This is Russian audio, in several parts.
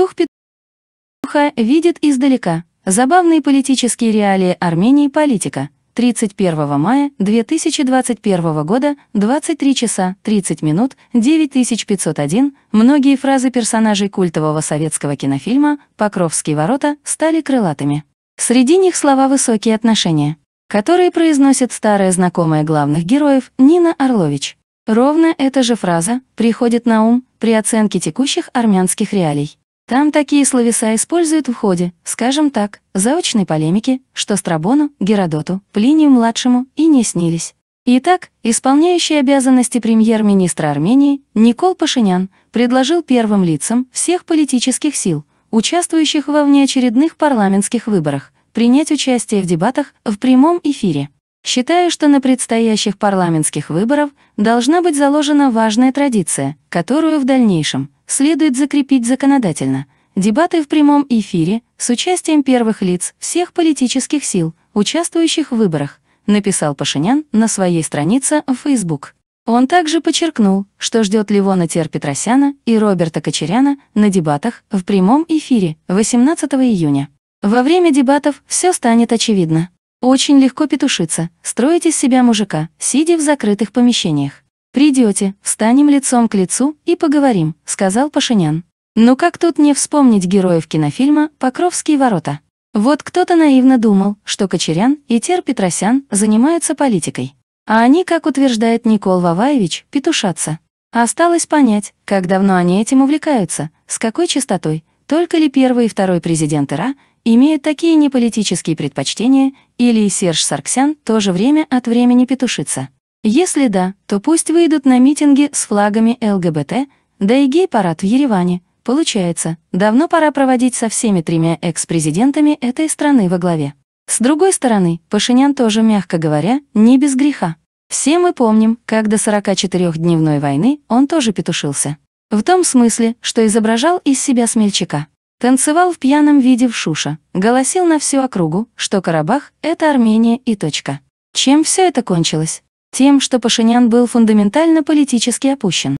Дух петуха видит издалека. Забавные политические реалии Армении политика. 31 мая 2021 года, 23 часа 30 минут, 9501, многие фразы персонажей культового советского кинофильма «Покровские ворота» стали крылатыми. Среди них слова «высокие отношения», которые произносит старая знакомая главных героев Нина Орлович. Ровно эта же фраза приходит на ум при оценке текущих армянских реалий. Там такие словеса используют в ходе, скажем так, заочной полемики, что Страбону, Геродоту, Плинию-младшему и не снились. Итак, исполняющий обязанности премьер-министра Армении Никол Пашинян предложил первым лицам всех политических сил, участвующих во внеочередных парламентских выборах, принять участие в дебатах в прямом эфире. Считаю, что на предстоящих парламентских выборах должна быть заложена важная традиция, которую в дальнейшем следует закрепить законодательно. Дебаты в прямом эфире с участием первых лиц всех политических сил, участвующих в выборах, написал Пашинян на своей странице в Facebook. Он также подчеркнул, что ждет Ливона Терпетросяна и Роберта Кочеряна на дебатах в прямом эфире 18 июня. Во время дебатов все станет очевидно. Очень легко петушиться, строить из себя мужика, сидя в закрытых помещениях. «Придете, встанем лицом к лицу и поговорим», — сказал Пашинян. Ну как тут не вспомнить героев кинофильма «Покровские ворота»? Вот кто-то наивно думал, что Кочерян и Тер Петросян занимаются политикой. А они, как утверждает Никол Ваваевич, петушатся. Осталось понять, как давно они этим увлекаются, с какой частотой, только ли первый и второй президент ИРА имеют такие неполитические предпочтения, или Серж Сарксян тоже время от времени петушится. Если да, то пусть выйдут на митинги с флагами ЛГБТ, да и гей-парад в Ереване. Получается, давно пора проводить со всеми тремя экс-президентами этой страны во главе. С другой стороны, Пашинян тоже, мягко говоря, не без греха. Все мы помним, как до 44-дневной войны он тоже петушился. В том смысле, что изображал из себя смельчака. Танцевал в пьяном виде в Шуша, голосил на всю округу, что Карабах — это Армения и точка. Чем все это кончилось? Тем, что Пашинян был фундаментально политически опущен.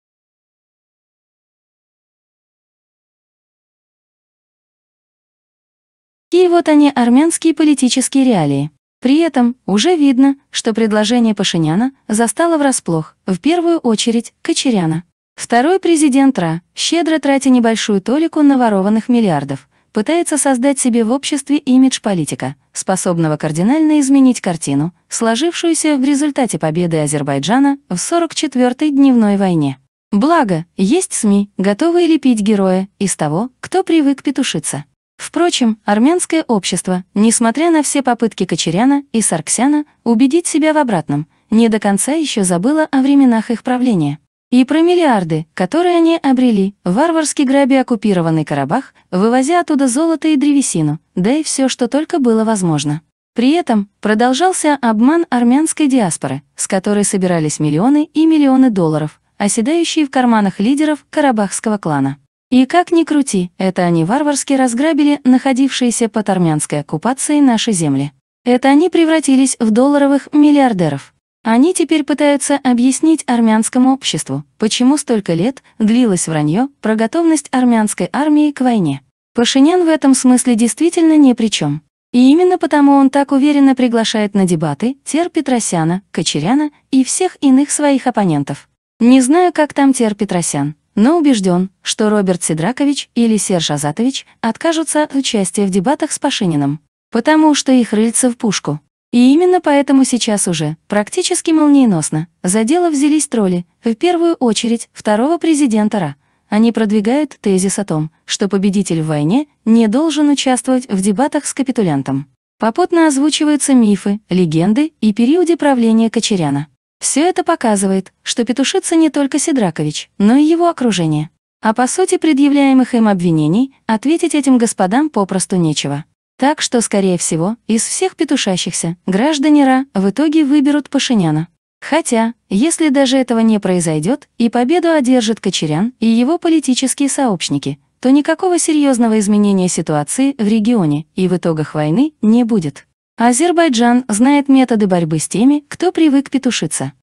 И вот они, армянские политические реалии. При этом уже видно, что предложение Пашиняна застало врасплох, в первую очередь, Кочеряна. Второй президент РА, щедро тратя небольшую толику наворованных миллиардов, пытается создать себе в обществе имидж политика, способного кардинально изменить картину, сложившуюся в результате победы Азербайджана в 44-й дневной войне. Благо, есть СМИ, готовые лепить героя из того, кто привык петушиться. Впрочем, армянское общество, несмотря на все попытки Кочеряна и Сарксяна убедить себя в обратном, не до конца еще забыло о временах их правления. И про миллиарды, которые они обрели, варварски грабя оккупированный Карабах, вывозя оттуда золото и древесину, да и все, что только было возможно. При этом продолжался обман армянской диаспоры, с которой собирались миллионы и миллионы долларов, оседающие в карманах лидеров карабахского клана. И как ни крути, это они варварски разграбили находившиеся под армянской оккупацией наши земли. Это они превратились в долларовых миллиардеров. Они теперь пытаются объяснить армянскому обществу, почему столько лет длилось вранье про готовность армянской армии к войне. Пашинян в этом смысле действительно ни при чем. И именно потому он так уверенно приглашает на дебаты Тер Петросяна, Кочеряна и всех иных своих оппонентов. Не знаю, как там Тер Петросян, но убежден, что Роберт Сидракович или Серж Азатович откажутся от участия в дебатах с Пашининым, потому что их рыльца в пушку. И именно поэтому сейчас уже, практически молниеносно, за дело взялись тролли, в первую очередь второго президента РА. Они продвигают тезис о том, что победитель в войне не должен участвовать в дебатах с капитулянтом. Попутно озвучиваются мифы, легенды и периоде правления Кочеряна. Все это показывает, что петушится не только Сидракович, но и его окружение. А по сути предъявляемых им обвинений ответить этим господам попросту нечего. Так что, скорее всего, из всех петушащихся граждане РА в итоге выберут Пашиняна. Хотя, если даже этого не произойдет и победу одержит Кочерян и его политические сообщники, то никакого серьезного изменения ситуации в регионе и в итогах войны не будет. Азербайджан знает методы борьбы с теми, кто привык петушиться.